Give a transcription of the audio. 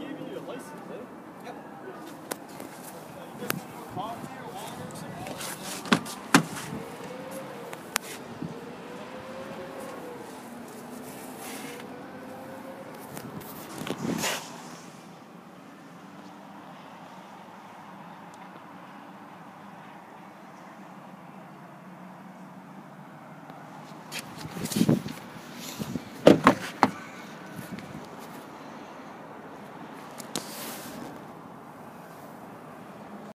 giving you a license, eh?